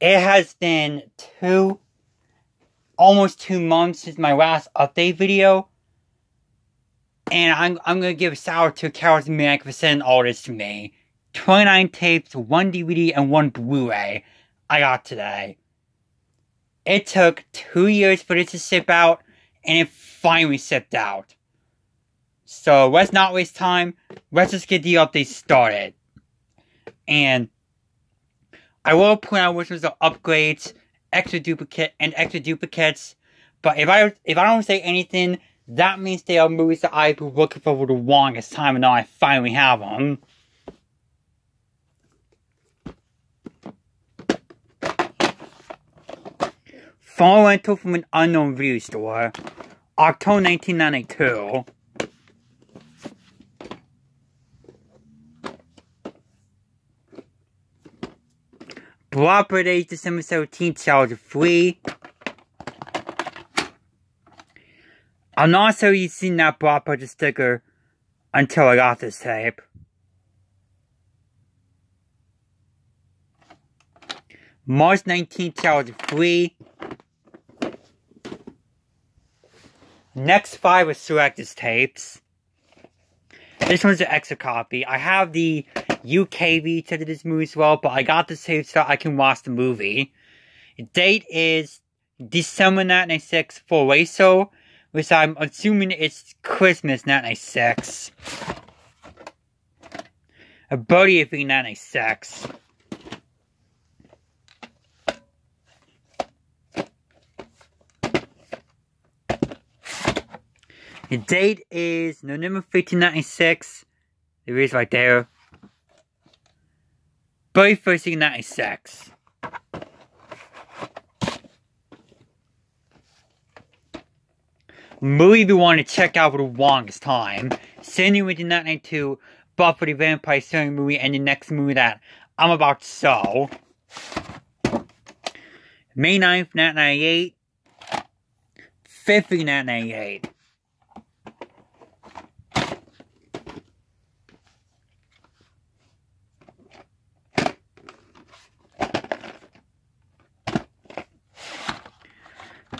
It has been two, almost two months since my last update video. And I'm, I'm gonna give a shout out to Calzone Maniac for sending all this to me. 29 tapes, 1 DVD, and 1 Blu-ray I got today. It took two years for this to ship out, and it finally shipped out. So let's not waste time. Let's just get the update started. And I will point out which ones are upgrades, extra duplicate, and extra duplicates. But if I if I don't say anything, that means they are movies that I've been looking for for the longest time, and now I finally have them. Fall rental from an unknown video store, October 1992. Properties December 17th, child free. I'm not sure you've seen that block party sticker until I got this tape. March 19th, child free. Next five are selected tapes. This one's an extra copy. I have the UK beta to this movie as well, but I got the tape so I can watch the movie. The date is December 1996 for Racer, which I'm assuming it's Christmas 1996. A birthday of 1996. The date is November 15, 1996. There is right there. Birthday first 1996. Movie we want to check out for the longest time. Sending with the 1992 Buffy the Vampire Slayer movie and the next movie that I'm about to show. May 9th, 1998. 5th, 1998.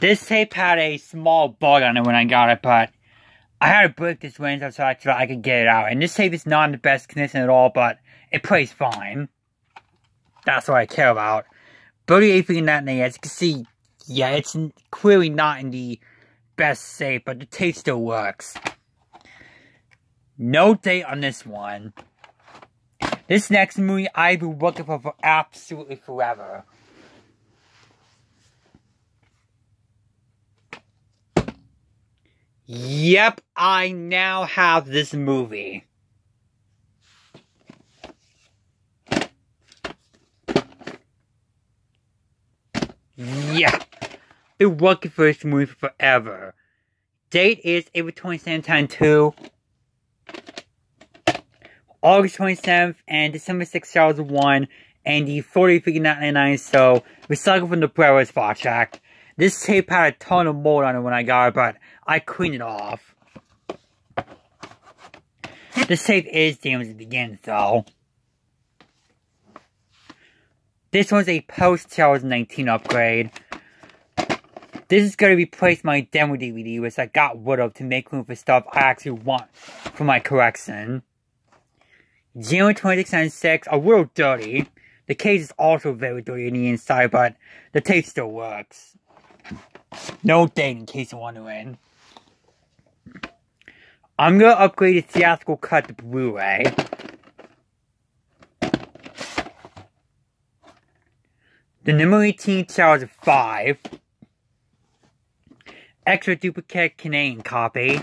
This tape had a small bug on it when I got it, but I had to break this window so I, so I could get it out. And this tape is not in the best condition at all, but it plays fine. That's what I care about. 38 in that as you can see, yeah, it's clearly not in the best shape, but the tape still works. No date on this one. This next movie I've been looking for for absolutely forever. Yep, I now have this movie. Yeah, been working for this movie forever. Date is April 27th, 2. August 27th and December 6th, 2001, and the 40 so recycled from the Brothers Project. This tape had a ton of mold on it when I got it, but I cleaned it off. This tape is damaged again, though. This one's a post-2019 upgrade. This is going to replace my demo DVD, which I got rid of to make room for stuff I actually want for my collection. January 2696, a little dirty. The case is also very dirty on the inside, but the tape still works. No date in case you want to wondering. I'm gonna upgrade the theatrical cut to Blu-ray. The number 18 charge 5. Extra duplicate Canadian copy.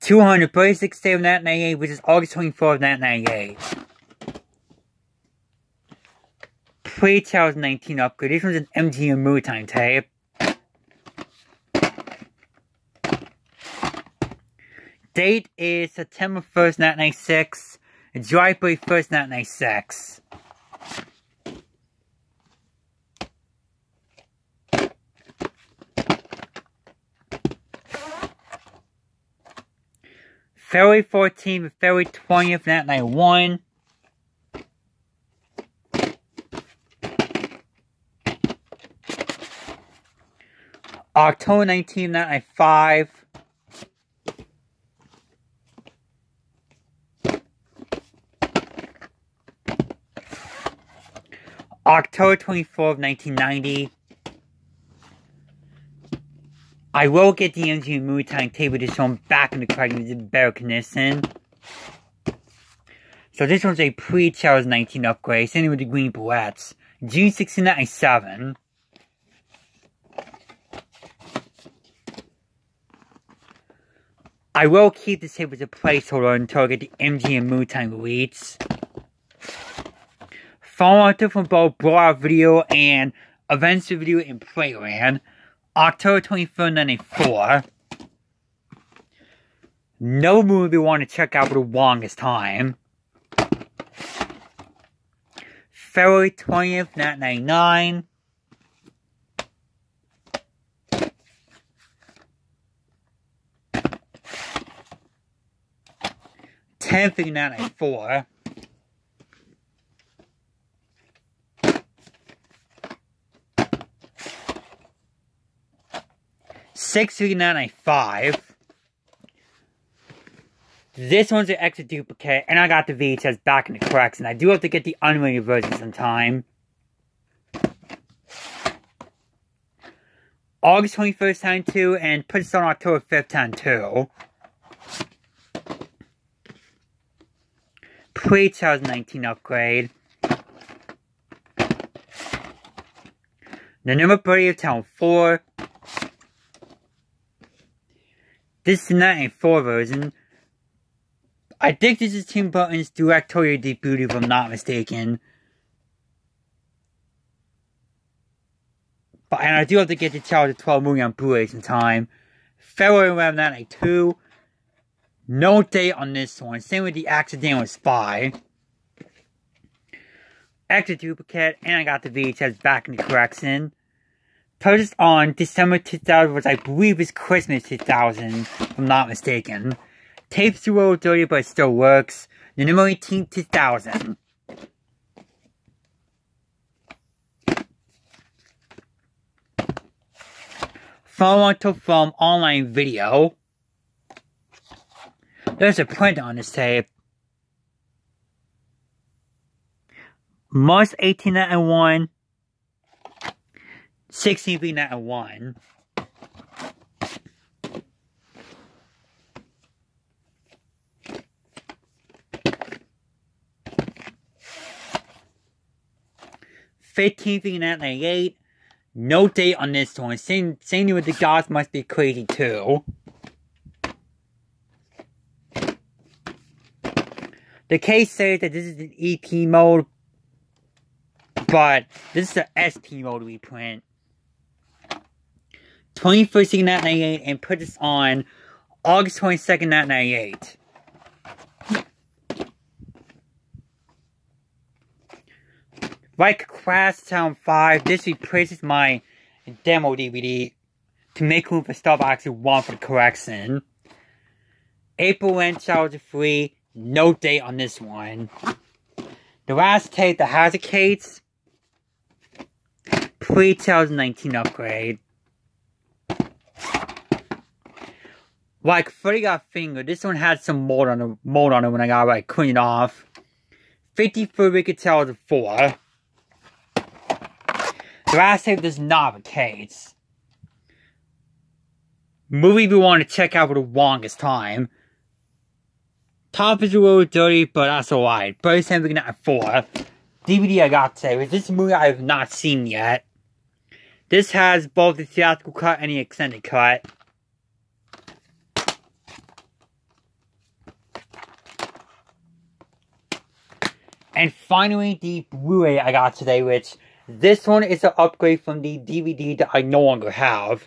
Two hundred thirty-six day of that ninety eight, which is August twenty fourth of that ninety eight. Pre-2019 upgrade. This one's an MGM movie time tape. date is September 1st, 1996. July 31st, 1996. February 14th, February 20th, 1991. October 1995. October 24th, 1990. I will get the MGM Movie Time tape edition back in the collection with better condition. So this one's a pre-Charles 19 upgrade, same with the Green Berets. June 1697. I will keep this tape as a placeholder until I get the MGM Movie Time release. Follow up from both Blowout Video and Events Video in Playland, October 23rd, 94. No movie want to check out for the longest time. February 20th, 1999. Tenth, 1994. Six fifty nine ninety five. This one's an extra duplicate, and I got the VHS back in the cracks, and I do have to get the unrated version sometime. August 21st, time 2, and put this on October 5th, time 2. Pre-2019 upgrade. The number 30 of Town 4. This is not a 4 version. I think this is Tim Burton's directorial debut, if I'm not mistaken. But and I do have to get the Child of 12 movie on Blu-ray sometime. February 1992. No date on this one. Same with the Accidental Spy. Extra duplicate, and I got the VHS back in the correction purchased on December 2000, which I believe is Christmas 2000, if I'm not mistaken. Tape's a little dirty, but it still works. November 18, 2000. Photo Film online video. There's a print on this tape. March 1891 16 being at a 1. Fifteen eight. No date on this one. Same same with the gods must be crazy too. The case says that this is an EP mode, but this is the ST mode reprint. 21st, 1998, and put this on August 22nd, 1998. Like Crosstown 5, this replaces my demo DVD to make room for stuff I actually want for the correction. April End Child 3, no date on this one. The last tape that has a case, pre-2019 upgrade. Like got finger, this one had some mold on it, mold on it when I got it like cleaned off. 53 we could tell the 4. The last tape does not have a case. Movie we want to check out for the longest time. Top is a little dirty, but that's alright. First time we got a 4. DVD I got today was this movie I have not seen yet. This has both the theatrical cut and the extended cut. And finally, the Blu-ray I got today, which this one is an upgrade from the DVD that I no longer have.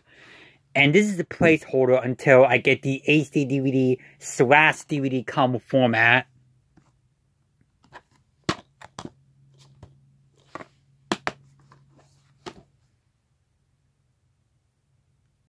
And this is a placeholder until I get the HD DVD slash DVD combo format.